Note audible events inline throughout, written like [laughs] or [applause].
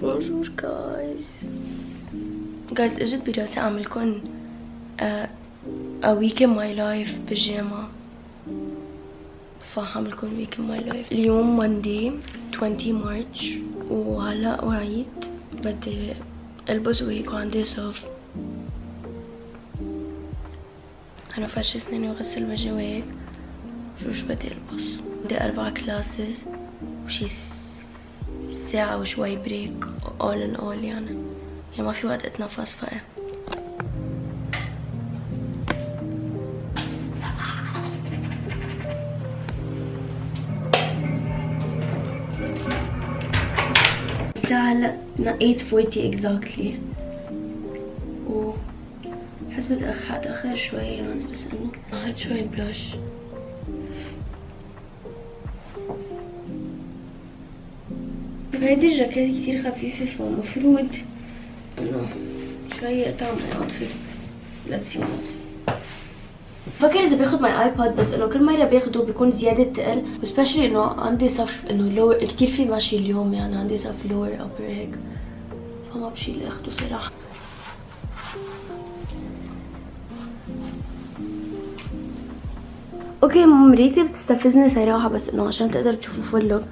bonjour guys guys اجت براسي اعملكم a week in my life بيجاما فحعملكم week in my اليوم Monday 20 March وهلا وعيد بدي البس وهيك وعندي صف أنا فرش اسناني وغسل وجهي وهيك شو شو بدي البس بدي أربع classes وشي ساعة وشوي break all in all يعني. يعني ما في وقت أتنفس فايه الساعة هلا 8:40 exactly. و حس بتأخر حتأخر شوي يعني بس انه هاد شوي بلاش. هيدي الجاكيت كتير خفيفة فمفروض انه شوي يقطع من ال outfit let's see. what بفكر إذا باخد معي iPad بس إنه كل مره باخده بيكون زيادة تقل و specially إنه عندي صف إنه lower كتير في ماشي اليوم يعني عندي صف lower upper هيك. فما بشيل أخده صراحة. okay مريتي بتستفزني صراحة بس إنه عشان تقدر تشوفوا full look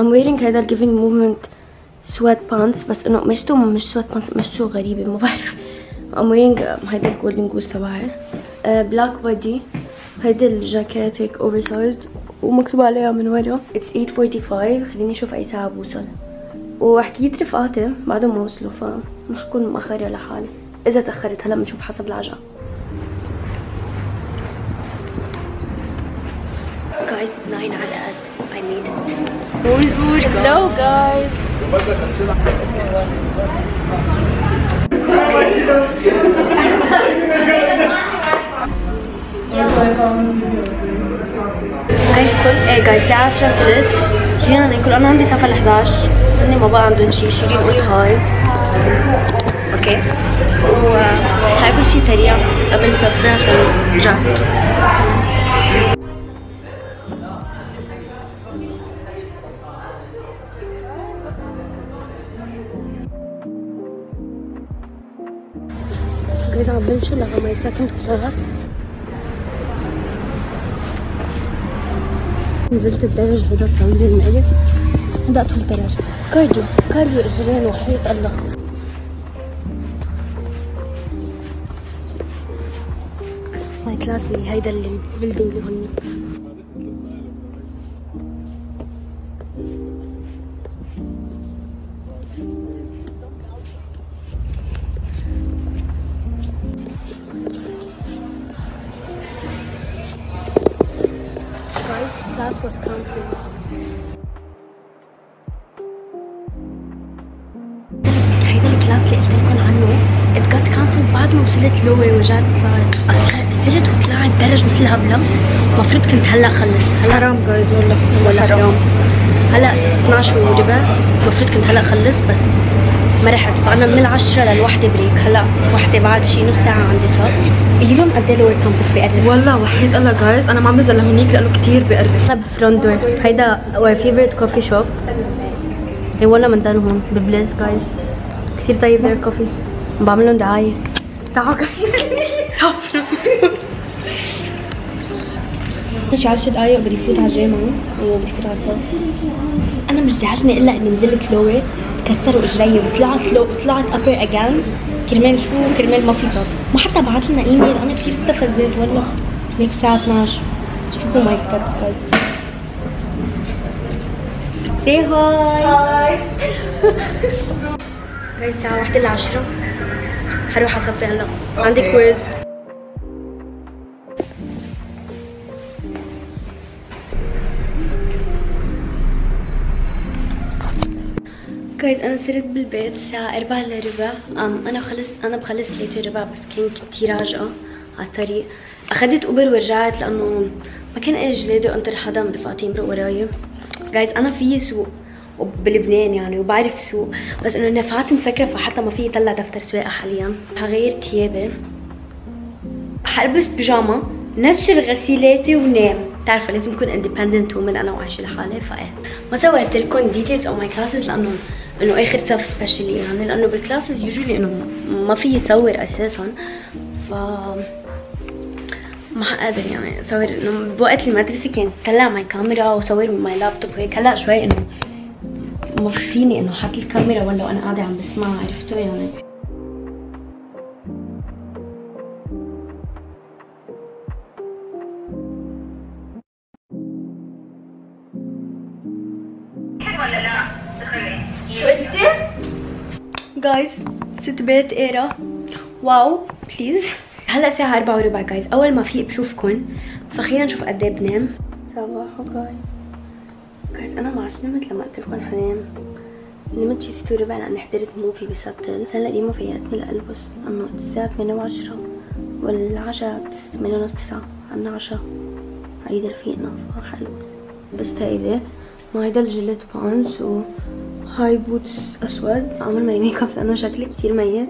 I'm wearing هذا ال Giving Movement sweatpants بس إنه مشته مش sweatpants مشته غريبة ما بعرف I'm wearing هيدا ال Golden Goose تبعي. black body هيدا الجاكيت هيك sized ومكتوب عليها من ورا. it's 8:45 خليني أشوف أي ساعة بوصل. وحكيت رفقاتي بعدهم ما وصلوا فما حكون مأخرة لحالي. إذا تأخرت هلا بنشوف حسب العجقة. Guys 9 على قد. I made it. bonjour hello guys كل إيه guys الساعة 10 ثلث جينا ناكل أنا عندي صف ع 11 هني ما بقى عندهم شي شيرين قولي hi okay وحاكل شي سريع قبل صفنا عشان جعت guys عم بمشي لغاية ساكن خلاص نزلت الدرج هيدا الطويل المقرف هذا اطول درج cardio. cardio اجرين وحياة الله ماي كلاس بهيدا البيلدينج اللي هون حرام guys والله ولا حرام. هلا 12 وربع المفروض كنت هلا خلص بس ما رحت فانا من العشرة للوحدة break هلا وحدة بعد شي نص ساعة عندي صف اليوم قد إيه lower campus بيقرب والله وحياة الله guys أنا ما عم بنزل لهونيك لأنه كثير بقرب أنا ب front door هيدا our favorite coffee shop هي ولا من دان هون please guys كثير طيب their coffee بعمل لهم دعاية تعالوا ماشي 10 دقايق بدي فوت على الجامعة وبدي فوت على الصف أنا مش زعجني إلا إني نزلت lower تكسروا إجري وطلعت لو طلعت upper again كرمال شو؟ كرمال ما في صف ما حتى بعت لنا إيميل أنا كثير استفزت والله. هيك الساعة 12 شوفوا my steps guys see هاي guys الساعة واحدة العشرة حروح أصفي هلا. عندي كويز جايز أنا صرت بالبيت الساعة 4 إلا ربع. أنا خلص أنا بخلص 3 ربع بس كان كتير عجقة على الطريق. أخذت أوبر ورجعت لأنه ما كان أجي جلادي وانطر حدا من رفقاتي يمرق وراي. جايز أنا فيي سوق بلبنان يعني وبعرف سوق. بس إنه نفعات مسكرة فحتى ما فيي طلع دفتر سواقة حاليا. حغير ثيابي. حلبس بيجاما نشر غسيلاتي ونام. بتعرفوا لازم أكون independent ومن أنا وعايشة لحالي فايه ما سويت لكم details of my classes لأنه إنه آخر صف specially يعني لأنه بال classes usually إنه ما في يصور أساسا. ف ما حقدر يعني أصور إنه بوقت المدرسة كنت طلع معي كاميرا وصور من my laptop وهيك. هلأ شوي إنه ما فيني إنه حط الكاميرا ولا وأنا قاعدة عم بسمع عرفتوا يعني. ست بيت era wow please هلا الساعة 4 وربع guys أول ما فيق بشوفكن فخلينا نشوف قد إيه بنام. صباحو جايز جايز أنا ما عادش نمت لما قلت لكم حنام نمت شي ست وربع لأني حضرت movie بسبتل هلا ريما فيقتني لألبس إنه الساعة 8 وعشرة والعشاء 8 ونص 9 عنا عشاء عيد رفيقنا فحلو بس هيدي وهيدا الجلت pants وهاي boots أسود عمل معي ميك اب لأنه شكلي كتير ميت.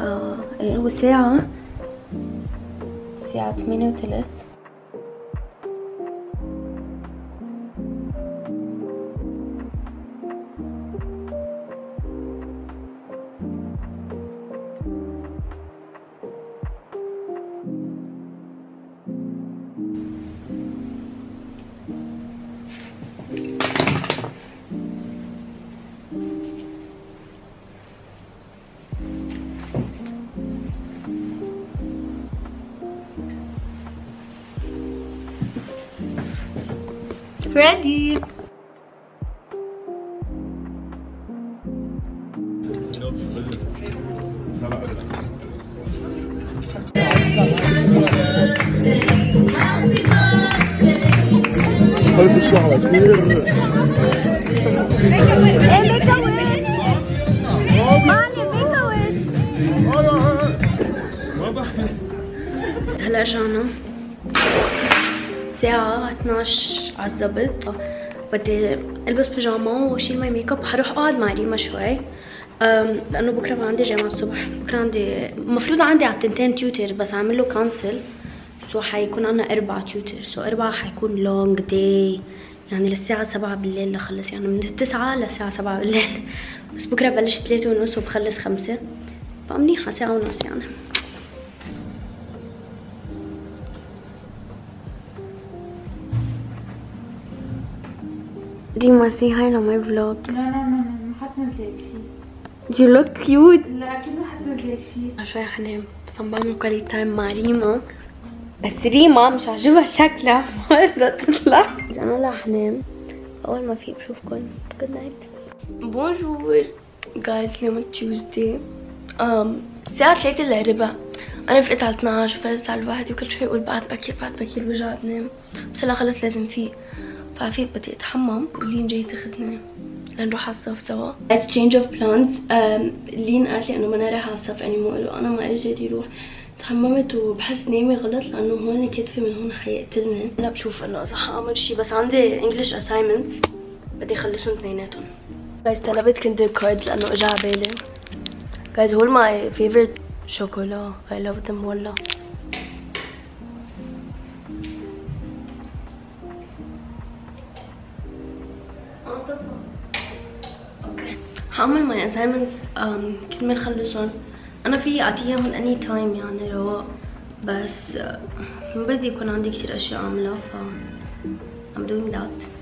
آه هو ساعة الساعة تمانية وتلت ready. هلا جانا الساعة 12 على الضبط بدي ألبس بيجاما واشيل my makeup. حروح أقعد مع ريما شوي. لأنه بكرة ما عندي جامعة الصبح. بكرة عندي المفروض عندي على التنتين tutor بس عامل له cancel so حيكون عنا أربعة tutor so أربعة حيكون long day يعني للساعة سبعة بالليل لخلص. يعني من التسعة للساعة سبعة بالليل. بس بكرة بلش ثلاثة ونص وبخلص خمسة. فمنيحة ساعة ونص يعني. ريما say hi to my vlog. لا لا لا ما حتنزلك شيء You look cute. لا أكيد ما حتنزلك شيء شوي حنام بس عم بعمل quality time مع ريما. بس ريما مش عاجبها شكلها. [laughs] ما بدها تطلع. أنا لا حنام أول ما في بشوفكم good night bonjour guys اليوم Tuesday الساعة 3 إلا ربع. أنا فقت على 12 وفقت على الواحد وكل شوي أقول بعد بكير بعد بكير برجع بنام بس هلا خلص لازم فيق ففيق بدي أتحمم ولين جاي تاخذني لنروح على الصف سوا. Change of plans. Um, لين قالت لي إنه ما أنا رايحة على الصف anymore. قالوا أنا ما اجيت يروح تحممت وبحس نامي غلط لأنه هون كتفي من هون حيقتلني. هلا بشوف إنه إذا حأعمل شي بس عندي انجلش assignments. بدي اخلصهم اثنيناتهم. guys طلبت Kinder Cards لأنه اجى على بالي. guys هول my favorite شوكولا. I love them والله. هعمل my assignments um, كل ما نخلصهم أنا في أعطيهم any time يعني رواق بس آه، ما بدي يكون عندي كتير أشياء أعملها ف I'm doing that.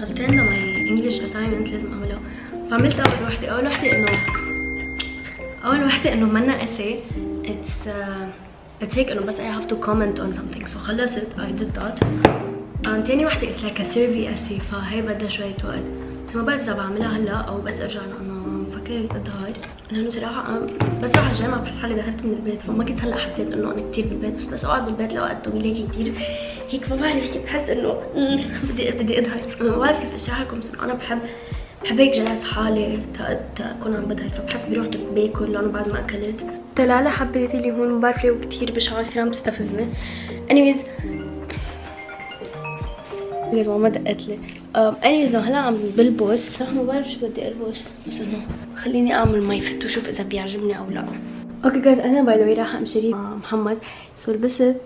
شغلتين ل my English assignment لازم أعملها. فعملت أول وحدة. أول وحدة انه أول وحدة إنه منا essay it's it's هيك إنه بس I have to comment on something. So خلصت. Did that. Um, تاني وحدة it's like a survey essay. فهي بدها شوية وقت. بس ما بعرف إذا بعملها هلأ أو بس أرجع لأنه مفكرة اضهر لأنه صراحة أنا بس راح الجامعة بحس حالي دخلت من البيت فما كنت هلأ حسيت إنه أنا كثير بالبيت بس بس اقعد بالبيت لوقت طويل كثير هيك ما بعرف كيف بحس إنه بدي بدي اضهر ما بعرف كيف اشرح لكم بس أنا بحب بحب هيك جهز حالي أكون عم بضهي فبحس بروح باكل لأنه بعد ما أكلت. تلالا حبيت اللي هون ما بعرف ليه كثير بشعه كثير عم تستفزني anyways. Anyways ماما دقت لي. Anyways هلا عم بلبس صراحة ما بعرف شو بدي ألبس. بس إنه خليني أعمل my fit وشوف إذا بيعجبني أو لا. okay guys أنا by the way رايحة أمشي مع محمد. so لبست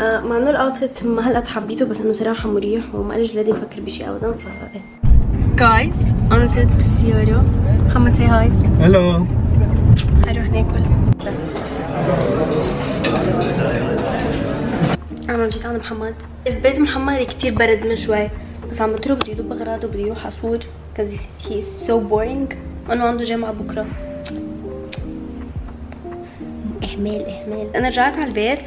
آه مع إنه ال outfit ما هلا حبيته بس إنه صراحة مريح وما لي جلادي أفكر بشيء ابدا ف guys أنا صرت بالسياره محمد say hi hello حنروح ناكل. أنا جيت عند محمد. بيت محمد كتير برد من شوي. بس عم بترك بده يضب اغراضه بده يروح ع صور cause he is so boring. عنده جامعة بكرة. إهمال إهمال. أنا رجعت على البيت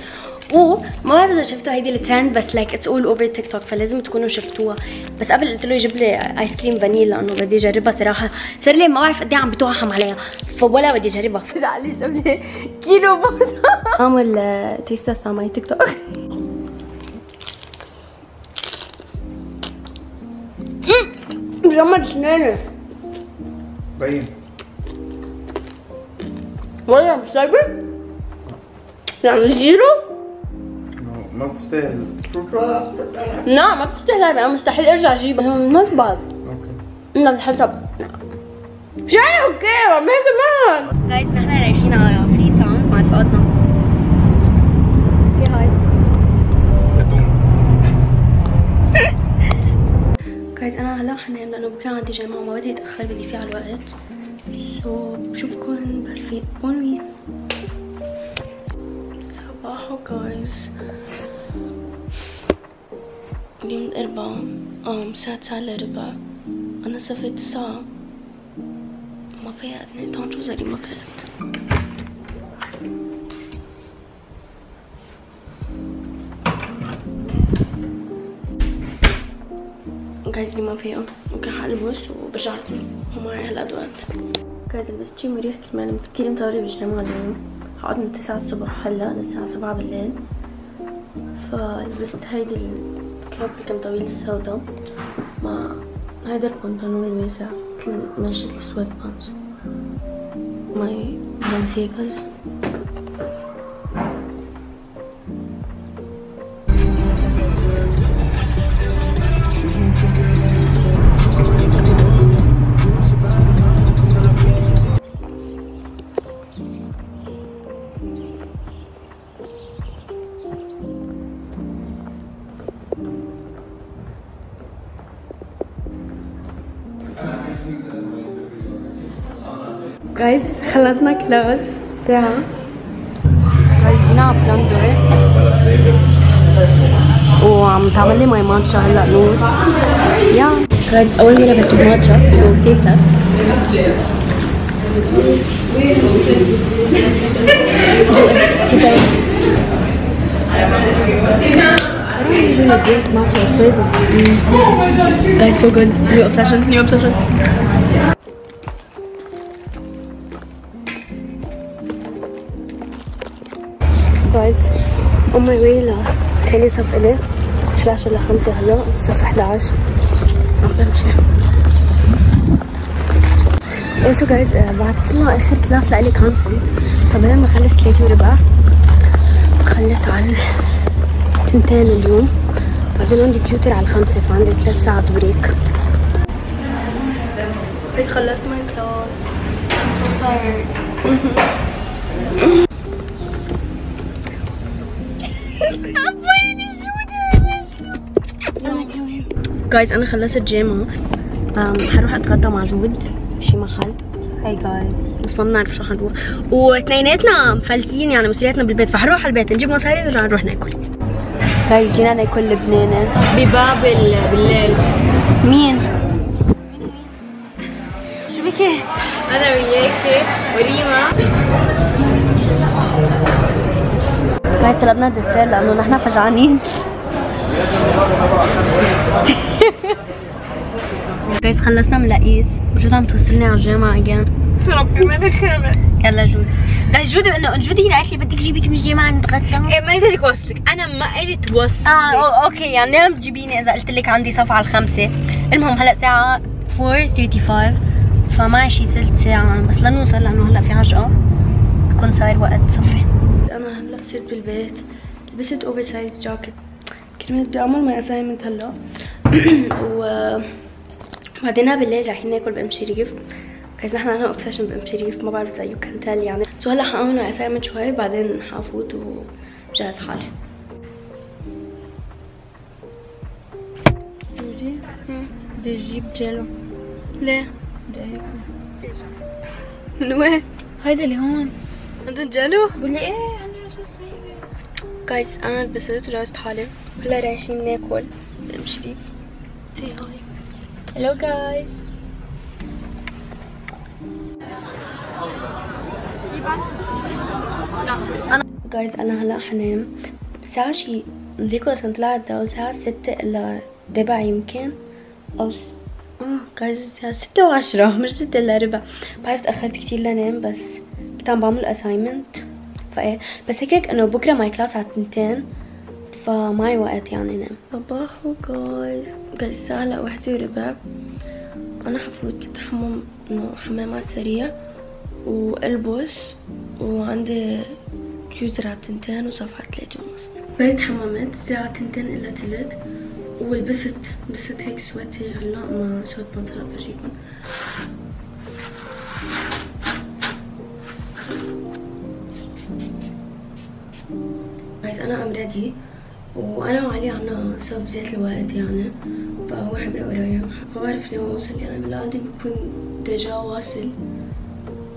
وما بعرف إذا شفتوا هيدي الترند بس like it's all over TikTok فلازم تكونوا شفتوها. بس قبل قلت له يجيب لي ice cream فانيلا لأنه بدي أجربها صراحة. صار لي ما بعرف قد إيه عم بتوهم عليها. فولا بدي أجربها. زعلي جاب لي كيلو بوز اعمل test على my TikTok مجمد سناني باين. ولا مش سايبر يعني zero؟ ما بتستاهل. لا ما بتستاهل أنا مستحيل أرجع أجيبها. bad okay. إنه بالحسب مش يعني أوكي ما هيك كمان guys نحن رايحين على فري تاون مع رفقاتنا say hi guys أنا حنام لأنه بكره عندي جامعه وما بدي أتأخر بدي فيق على الوقت so بشوفكن بس في بونوي صباحو guys اليوم الأربعاء آم الساعة تسعة إلا ربع. أنا صفيت الساعة ما فيها اثنين طبعا شو زي ما فيت جايز اللي ما فيها. ممكن وبرجع لكم ومعي هلا وقت جايز لبست شي مريح كرمال كثير مطورة بالجامعة اليوم. هقعد من تسعة الصبح هلا للساعة سبعة بالليل. فلبست هيدي الكلوب اللي كان طويل السودا مع هيدا البنطلون الواسع. مثل منشة السويت بانس ماي بلانسيكاز guys خلصنا class ساعة جينا على بلاندر وعم تعمل لي my matcha هلا نور يا guys أول مرة بكتب matcha so taste Guys, so good. New obsession. New obsession. On my way لتاني صف إلي 11 ل 5 هلا صف 11 عم بمشي انتو جايز بعتت لنا اخر كلاس لإلي كانسلت فبدل ما اخلص 3 وربع بخلص على تنتين اليوم بعدين عندي tutor على الخمسة فعندي ثلاث ساعات break بس خلصت my class guys أنا خلصت جامعة أم، حروح أتغدى مع جود. بشي محل. hi guys بس ما بنعرف شو حنروح. واثنيناتنا مفلسين يعني مصرياتنا بالبيت فحروح على البيت. نجيب مصاري ونرجع نروح ناكل. guys جينا ناكل لبناني ببابل بالليل. مين؟ guys طلبنا dessert لأنه نحن فجعانين. [laughs] guys خلصنا من لقيس جود عم توصلني على الجامعة again ربي ما خامة. يلا جود. guys جود إنه جود هي قالت لي بدك جيبك من الجامعة نتغدى. إيه ما قلت لك وصلك. أنا ما قلت وصلك. آه o- okay يعني ليه عم تجيبيني إذا قلت لك عندي صف على الخمسة. المهم هلأ ساعة 4:35 فمعي شي ثلث ساعة. بس لنوصل لأنه هلأ في عجقة بكون صاير وقت صفي. صرت بالبيت لبست oversized jacket كرمال بدي أعمل my assignment هلا. [clears throat] و بعدين بالليل رايحين ناكل بأم شريف بس نحن عنا obsession بأم شريف ما بعرف إذا you can tell يعني. so هلا حاعمل my assignment شوي بعدين حافوت وجهز حالي. بدي أجيب جيلو ليه؟ بدي من وين؟ هيدا اللي هون. عندهم جلو؟ بقول لي إيه؟ guys أنا لبست وجهزت حالي هلا رايحين ناكل شريف say hi hello guys guys أنا هلا حنام. الساعة شي ليكو عشان طلعت دو الساعة ستة إلا ربع يمكن. أو س... آه guys الساعة ستة وعشرة مش ستة إلا ربع. بعرف تأخرت كتير لنام بس كنت عم بعمل assignment فايه. بس هيك انه بكرة my class على تنتين فمعي وقت يعني نام صباحو جايز جايز الساعة هلا واحدة وربع أنا حفوت اتحمم إنه حمام على السريع وألبس وعندي تيوتر على تنتين وصفحة تلاتة ونص. بقيت حمامات الساعة تنتين إلا تلت ولبست لبست هيك سواتي هلا مع سوات بنطلون فرجيكم أنا I'm ready وأنا وعلي عنا صف ذات الوقت يعني. فواحد من ورايا ما بعرف ليه وصل. يعني بالعادة بكون déjà واصل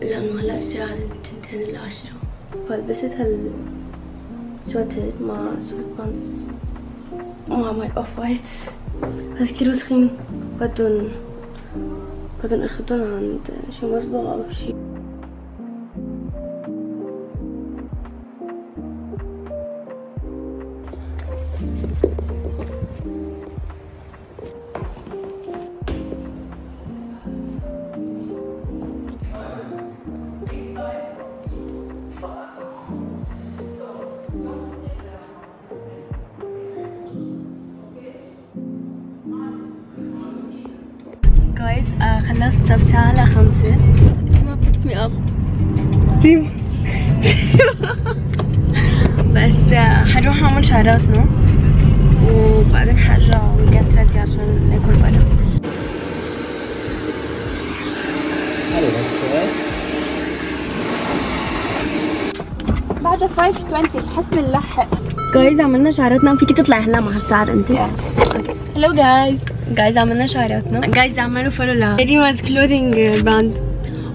لأنه هلأ الساعة تنتين إلا عشرة فلبست هال سويتر مع sweatpants. مع my Off-Whites بس كتير وسخين بدهم بدهم اخدهم عند شي مصبغ أو شي. Picked me up ريم بس آه حنروح نعمل شعراتنا وبعدين حرجع وجت ريدي عشان ناكل برا بعد 520 بحس بنلحق جايز عملنا شعراتنا فيكي تطلعي هلا مع هالشعر انت hello guys guys عملنا شعراتنا guys عملوا follow ل Rima's clothing brand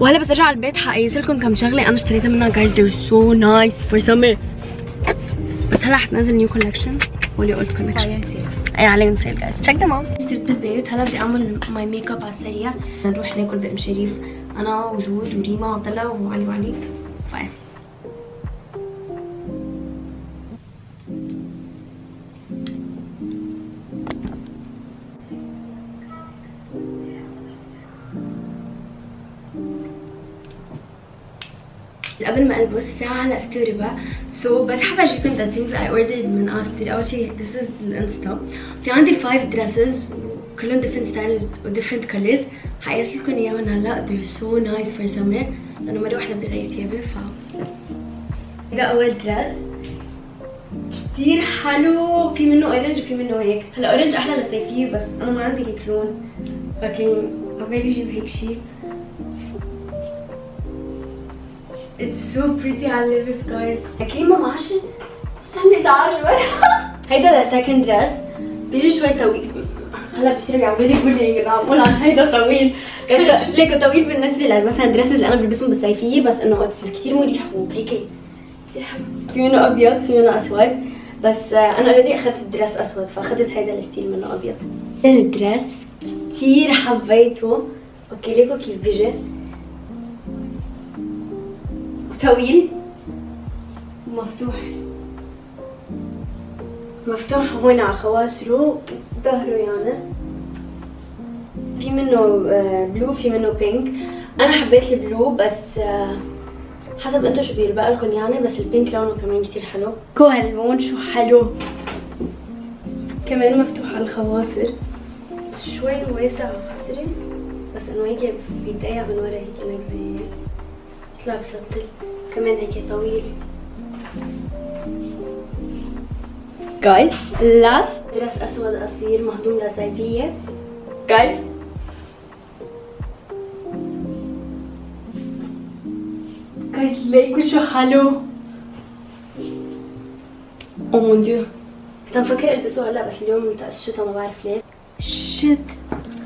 وهلا بس ارجع على البيت حقيس لكم كم شغلة. أنا اشتريتها منها guys they're so nice for summer. بس هلا حتنزل new collection وال old collection اي عليهم sale guys check them out صرت بالبيت هلا بدي أعمل my makeup على السريع. نروح ناكل بام شريف أنا وجود وريما وعبد الله وعلي وعلي. fine قبل ما ألبس الساعة هلا ستة وربع. so so, بس اجيكم the things I ordered من استري أول شي this is الانستا في عندي 5 dresses كلهم different styles و different colors. حقيس لكم اياهم هلا they're so nice for summer. لأنه مرة واحدة بدي اغير ثيابي ف هيدا أول dress كتير حلو. في منه orange وفي منه هيك. هلا orange أحلى للصيفية بس أنا ما عندي هيك لون. لكن عبالي أجيب هيك شي. It's so pretty على اللبس guys. كريمة ما عادش استني تعال شوي هيدا the second dress. بيجي شوي طويل هلا بصير يعمل لي bullying معقول عن هيدا طويل ليك طويل بالنسبة لمثلا dresses اللي أنا بلبسهم بالصيفية بس إنه كثير مريح وهيك كثير حلو في منه أبيض في منه أسود. بس أنا already أخذت ال dress أسود فأخذت هيدا ال style منه أبيض. ال dress كثير حبيته. okay ليكو كيف بيجي؟ طويل ومفتوح. مفتوح هون على خواصره وظهره يعني. في منه آه، blue في منه pink أنا حبيت ال blue بس آه، حسب انتو شو بيلبق لكم يعني بس ال pink لونه كمان كتير حلو. كو هاللون شو حلو. كمان مفتوح على الخواصر. شوي واسع على خصري بس إنه هيك بيتضايق من ورا هيك انك زي لابسه تل كمان هيك طويل. جايز لاست درس أسود قصير مهضوم لصيفيه جايز guys ليكوا شو حلو oh mon dieu كنت مفكر ألبسه هلا بس اليوم متأس الشتا ما بعرف ليه. شت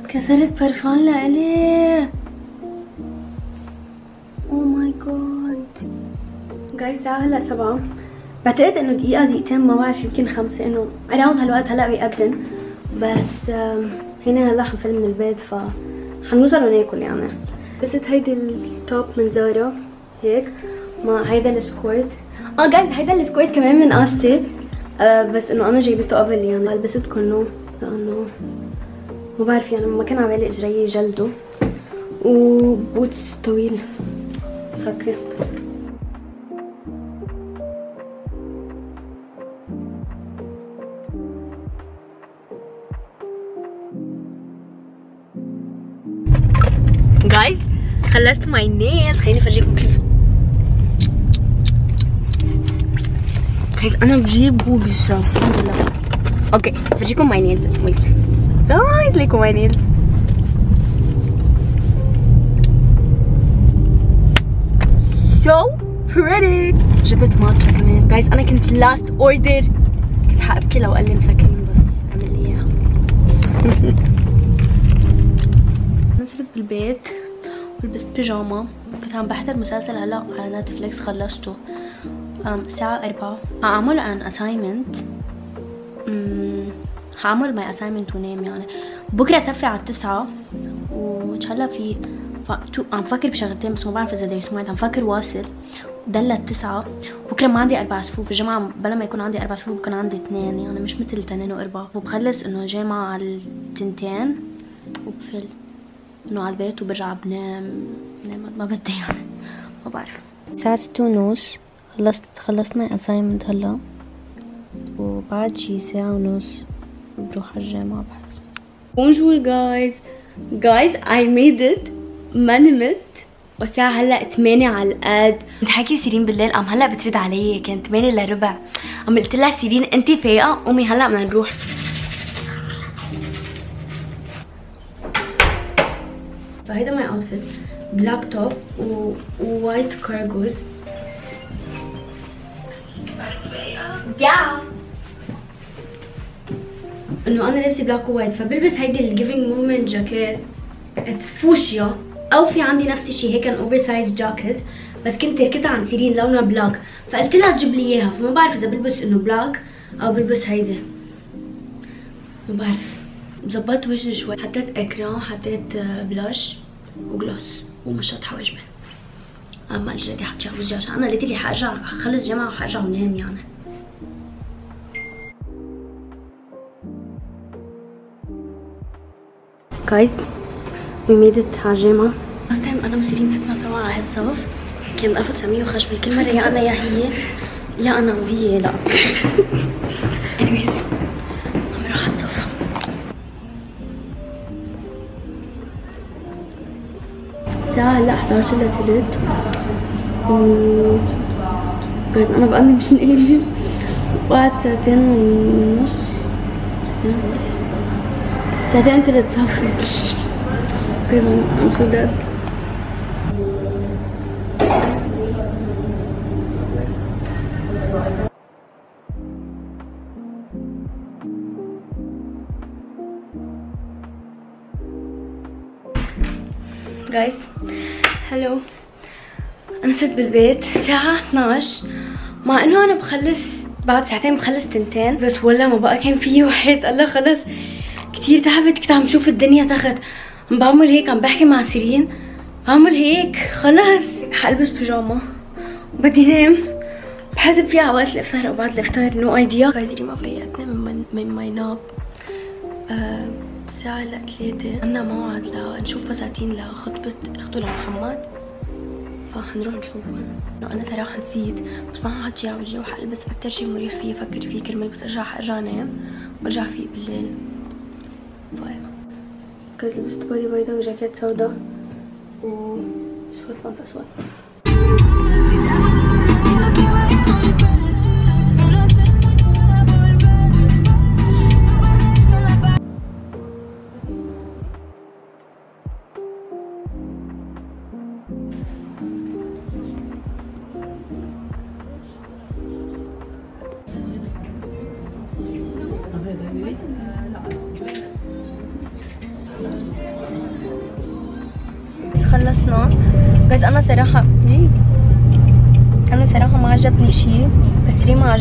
كسرت برفان لإلي oh my God guys الساعة هلا سبعة. بعتقد إنه دقيقة دقيقتين ما بعرف يمكن خمسة إنه around هالوقت هلا بيقدم. بس هنا هلا حنفل من البيت ف حنوصل وناكل يعني. لبست هيدي ال top من زارا هيك مع هيدا ال skort آه guys هيدا ال skort كمان من قاستي آه بس إنه أنا جايبته قبل يعني لبست كله لأنه ما بعرف يعني ما كان على بالي إجري جلده. و boots طويل. سكر guys خلصت my nails خليني أفرجيكم كيف. guys أنا بجيب وهو بيشرب الحمد لله. okay أفرجيكم my nails wait guys ليكم my nails so pretty. جبت matcha كمان. guys أنا كنت last order كنت حأبكي لو قال لي مسكرين بس عمل لي إياها. [laughs] صرت بالبيت ولبست بيجاما كنت عم بحضر مسلسل هلأ على نتفليكس خلصته. الساعة أربعة. هعمل an assignment هعمل my assignment ونام يعني. بكرة صفي على التسعة. وإن شاء الله في. تو... عم فكر بشغلتين بس ما بعرف إذا بدي سمعت عم فكر واصل. دلة التسعة بكرة ما عندي أربع صفوف. الجامعة بلا ما يكون عندي أربع صفوف بكون عندي اثنين. يعني مش مثل تنين وأربعة وبخلص إنه جامعة على التنتين. وبفل. إنه على البيت وبرجع بنام. بنام. ما بدي يعني. ما بعرف. الساعة ستة ونص. خلصت my assignment هلا. وبعد شي ساعة ونص بروح على الجامعة بحس. بونجور جايز جايز I made it. ما نمت والساعة هلأ 8 على القد كنت حكي سيرين بالليل؟ قام هلأ بترد علي كانت 8 إلا ربع. قام قلت لها سيرين أنت فايقة؟ قومي هلأ بدنا نروح. فهيدا my outfit black top و white cargos yeah. إنه أنا لابسة black و white فبلبس هيدي ال giving moment jacket fuchsia أو في عندي نفس الشيء هيك oversized jacket بس كنت تركتها عن سيرين لونها black فقلت لها تجيب لي إياها فما بعرف إذا بلبس إنه black أو بلبس هيدي. ما بعرف. ظبطت وجهي شوي. حطيت اكران حطيت آه، بلاش وجلوس ومشط حواجبي أما الجدي حطي على وجهي عشان أنا قلت لي حارجع أخلص جامعه وحارجع ونام يعني. جايز we made it على الجامعة last time أنا وسيرين فتنا سوا على هالصف كان 1900 وخشبي كل مرة يا أنا يا هي. يا أنا وهي لا. Anyways عم بروح على الصف الساعة هلا 11 الا تلت و جايز أنا بقى مش نقلي بعد ساعتين ونص. ساعتين تلت صفي Guys, I'm, so dead. guys هلو أنا صرت بالبيت. الساعة 12 مع إنه أنا بخلص بعد ساعتين بخلص تنتين. بس ولا ما بقى كان في واحد. قال خلص. كتير تعبت. كنت عم شوف الدنيا تحت بعمل هيك عم بحكي مع سيرين. بعمل هيك خلص. حلبس بيجاما بدي نام. بحسب فيها على وقت الافطار أو بعد الافطار no idea guys سيري ما فيقتني من من my nap آه، الساعة هلا ثلاثة عنا موعد لنشوف فساتين لخطبة أخته لمحمد. فحنروح نشوفهم إنه أنا صراحة نسيت. بس ما حد شي على وجهي وحلبس. أكتر شي مريح فيه أفكر فيه. كرمال بس أرجع أرجع انام وارجع فيق بالليل. طيب. guys لبست body بيضة وجاكيت سودا وسويت pants اسود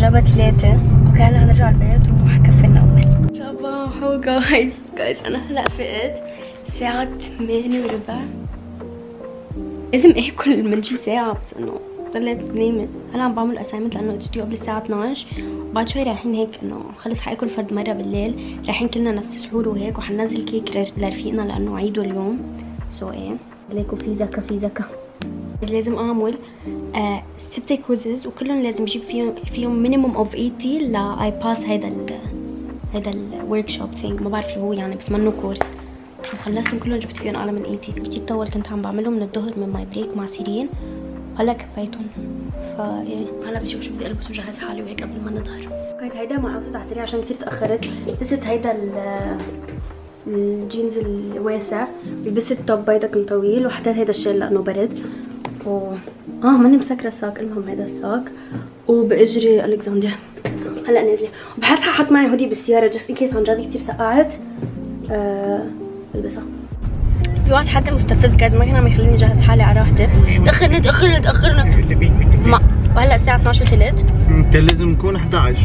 عجبها ثلاثة أوكي هلا هنرجع البيت وحكفي الأول صباح جايز جايز أنا هلا فقت الساعة 8 وربع. لازم آكل من شي ساعة بس إنه ضليت نايمة. هلا عم بعمل assignment لأنه it's قبل الساعة 12 وبعد شوي رايحين هيك إنه خلص حأكل فرد مرة بالليل. رايحين كلنا نفس السحور وهيك وحننزل كيك لر- لرفيقنا لأنه عيده اليوم. so إيه. ليكو في زكا في زكا. لازم أعمل آه ستة quizzes وكلهم لازم أجيب فيهم فيهم minimum of 80 لاي باس هيدا ال هيدا ال workshop thing ما بعرف شو هو يعني بس منه course وخلصتهم كلهم جبت فيهم أعلى من 80 كتير طول كنت عم بعملهم من الظهر من my break مع سيرين. هلا كفيتهم فا إيه. هلا بشوف شو بدي ألبس وجهز حالي وهيك قبل ما نظهر. guys هيدا مع outfit على السريع عشان كثير تاخرت لبست هيدا ال- الجينز الواسع لبست top بيضة كان طويل وحطيت هيدا الشيل لأنه برد. و آه ماني مسكرة ال sac المهم هيدا ال sac وبإجري ألكسندريا. هلأ نازلة. وبحس ححط معي هودي بالسيارة just in case عن جد كثير سقعت. آه ألبسها. في واحد حدا مستفز guys ما كان عم يخليني اجهز حالي على راحتي. تأخرنا تأخرنا تأخرنا. ما وهلأ الساعة 12 وثلث كان لازم نكون 11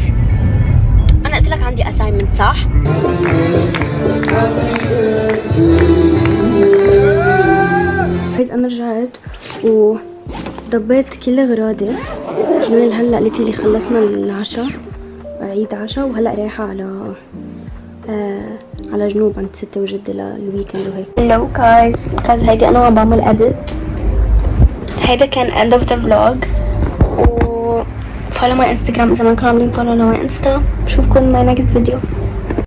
أنا قلت لك عندي assignment صح؟ guys أنا رجعت وضبيت كل اغراضي كرمال هلأ قالت لي خلصنا العشاء عيد عشاء وهلأ رايحة على آه على جنوب عند ستة وجدة لل weekend وهيك. هلو جايز جايز هيدي أنا عم بعمل edit هيدا كان end of the vlog. و follow my instagram إذا ما كانوا عاملين follow ل my insta بشوفكم مع next video.